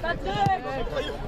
Patrick!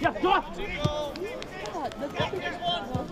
Ja, door! Next one!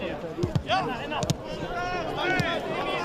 Yeah, enough.